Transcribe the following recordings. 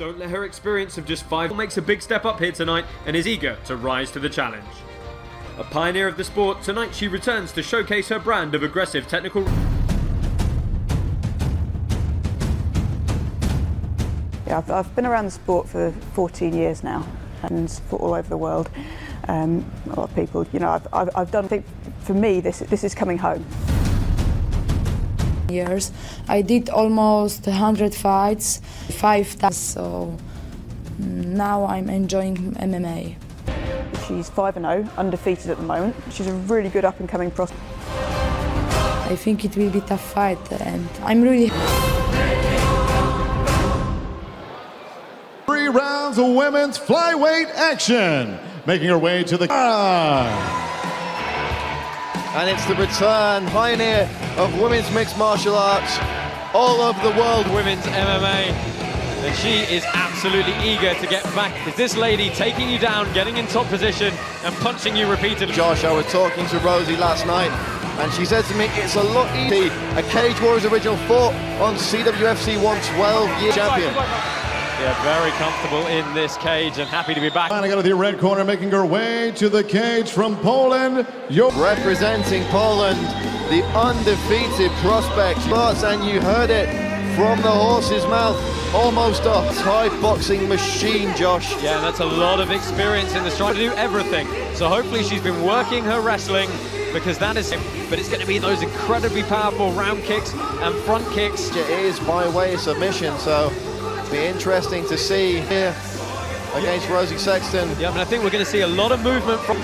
Don't let her experience of just five makes a big step up here tonight and is eager to rise to the challenge. A pioneer of the sport, tonight she returns to showcase her brand of aggressive technical. Yeah, I've, I've been around the sport for 14 years now and fought all over the world. Um, a lot of people, you know, I've, I've, I've done, I think for me, this, this is coming home. Years. I did almost 100 fights, five times, so now I'm enjoying MMA. She's 5 0, undefeated at the moment. She's a really good up and coming prospect. I think it will be a tough fight, and I'm really. Three rounds of women's flyweight action. Making her way to the. And it's the return, pioneer of women's mixed martial arts all over the world. Women's MMA. And she is absolutely eager to get back. Is this lady taking you down, getting in top position, and punching you repeatedly? Josh, I was talking to Rosi last night, and she said to me, it's a lot easier. A Cage Warriors original fought on CWFC 112 year champion. Yeah, very comfortable in this cage and happy to be back. Finally, out of the red corner, making her way to the cage from Poland. Yo Representing Poland, the undefeated prospect. And you heard it from the horse's mouth. Almost a Thai boxing machine, Josh. Yeah, that's a lot of experience in this, trying to do everything. So hopefully she's been working her wrestling because that is him. But it's going to be those incredibly powerful round kicks and front kicks. It is by way of submission, so it'll be interesting to see here against Rosi Sexton. Yeah, I mean, I think we're going to see a lot of movement from...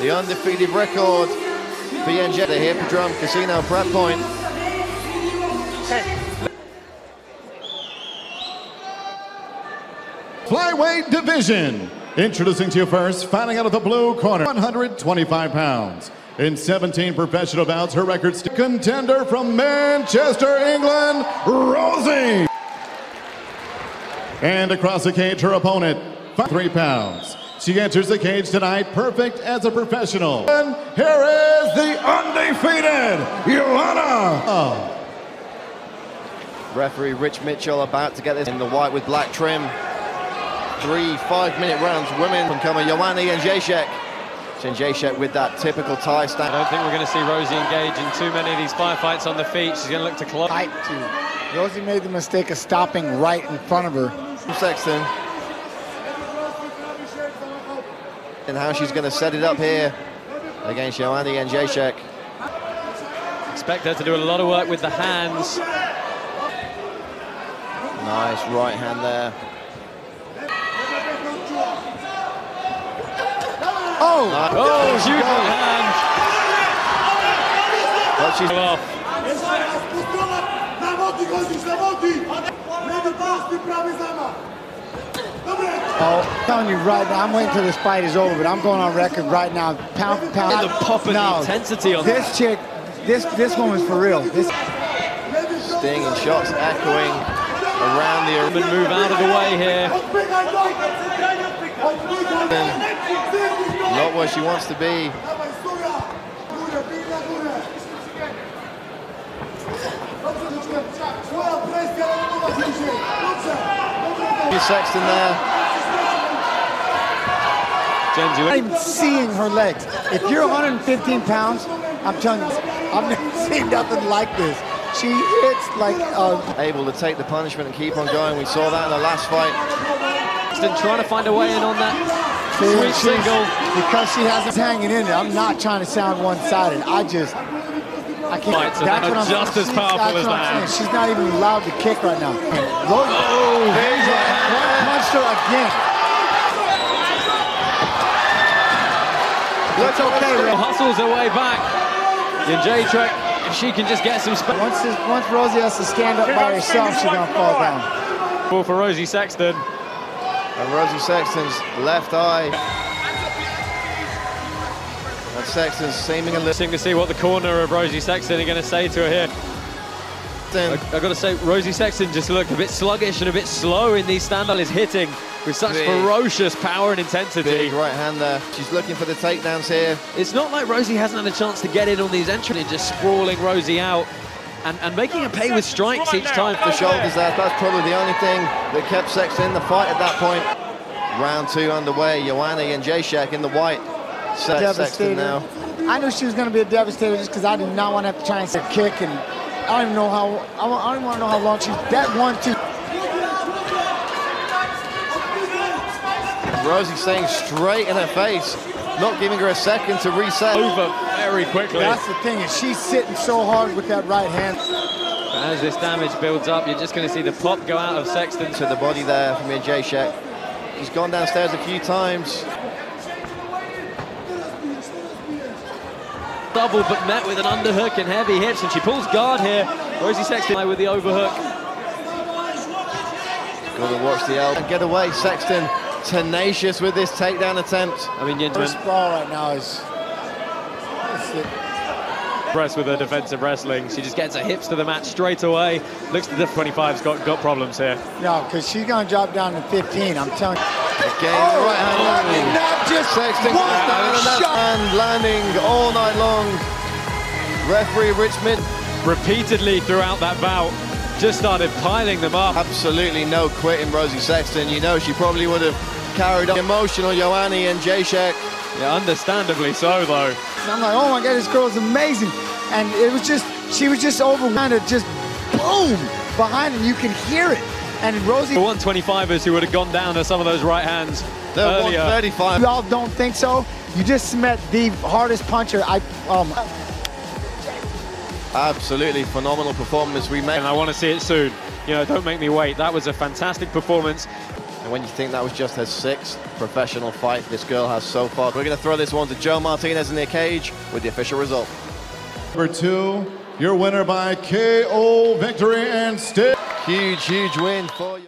The undefeated record BNJ, the Hippodrome Casino prep point. Flyweight division. Introducing to you first, fighting out of the blue corner, 125 pounds. In 17 professional bouts, her record's contender from Manchester, England, Rosi. And across the cage, her opponent, five three pounds. She enters the cage tonight perfect as a professional. And here is the undefeated Joanna. Oh. Referee Rich Mitchell about to get this in the white with black trim. Three five-minute rounds. Women from Kama, Joanna Jedrzejczyk. Jedrzejczyk with that typical tie stand. I don't think we're going to see Rosi engage in too many of these firefights on the feet. She's going to look to close. Tight too. Rosi made the mistake of stopping right in front of her. Sexton. And how she's going to set it up here against Joanna Jedrzejczyk. Expect her to do a lot of work with the hands. Nice right hand there. Oh! Nice. Oh, huge right hand. Well, she's off. Oh, I'm telling you right now, I'm waiting till this fight is over, but I'm going on record right now, pound for pound. And the pop and no, the intensity on this chick, this this woman's for real. This sting and shots echoing around the And move out of the way here. Not where she wants to be. Sexton there. I'm seeing her legs. If you're 115 pounds, I'm telling you, I've never seen nothing like this. She hits like a... Able to take the punishment and keep on going. We saw that in the last fight. Trying to find a way in on that See, sweet single. Because she has us hanging in there. I'm not trying to sound one-sided. I just... I can't. Fights are not just as powerful that's as what I'm that. She's not even allowed to kick right now. Rose, Oh, there's a punched her again. That's okay, Ray. Hustles her way back. And Jedrzejczyk, if she can just get some space. Once, once Rosi has to stand up by herself, she's gonna fall down. Ball for Rosi Sexton. And Rosi Sexton's left eye. And Sexton's seeming a little... Interesting to see what the corner of Rosi Sexton are going to say to her here. I've got to say, Rosi Sexton just looked a bit sluggish and a bit slow in these stand is hitting with such Big. ferocious power and intensity. Big right hand there. She's looking for the takedowns here. It's not like Rosi hasn't had a chance to get in on these entries, just sprawling Rosi out. And, and making her pay with strikes each time. The shoulders there, that's probably the only thing that kept Sexton in the fight at that point. Round two underway, Joanna Jedrzejczyk in the white. Set Sexton now. I knew she was going to be a devastator just because I did not want to have to try and set kick, and I don't even know how. I don't want to know how long she's. That one, two. Rosi staying straight in her face, not giving her a second to reset. Over very quickly. That's the thing, is she's sitting so hard with that right hand. As this damage builds up, you're just going to see the pop go out of Sexton. To the body there from Jedrzejczyk. She's gone downstairs a few times. Double, but met with an underhook and heavy hits, and she pulls guard here. Rosi Sexton with the overhook. Got to watch the elbow and get away. Sexton tenacious with this takedown attempt. I mean, Her gentlemen, sprawl right now is. is it. impressed with her defensive wrestling. She just gets her hips to the mat straight away. Looks to the 25's got, got problems here. No, because she's going to drop down to 15. I'm telling you. Again, Oh, right hand I landing. not just Sexton one goes down and hand landing all night long. Referee Richmond, Repeatedly throughout that bout, just started piling them up. absolutely no quitting Rosi Sexton. You know she probably would have carried on. Emotional Joanna Jedrzejczyk. Yeah, understandably so, though. And I'm like, oh my God, this girl's amazing. And it was just, she was just overwhelmed, just boom behind, and you can hear it. And Rosi, The 125ers who would have gone down to some of those right hands They're earlier. 135. you all don't think so? You just met the hardest puncher I, oh my. Absolutely phenomenal performance we made. And I want to see it soon. You know, don't make me wait. That was a fantastic performance. And when you think that was just her sixth professional fight this girl has so far, we're going to throw this one to Joe Martinez in the cage with the official result. Number two, your winner by KO victory and still. Huge, huge win for you.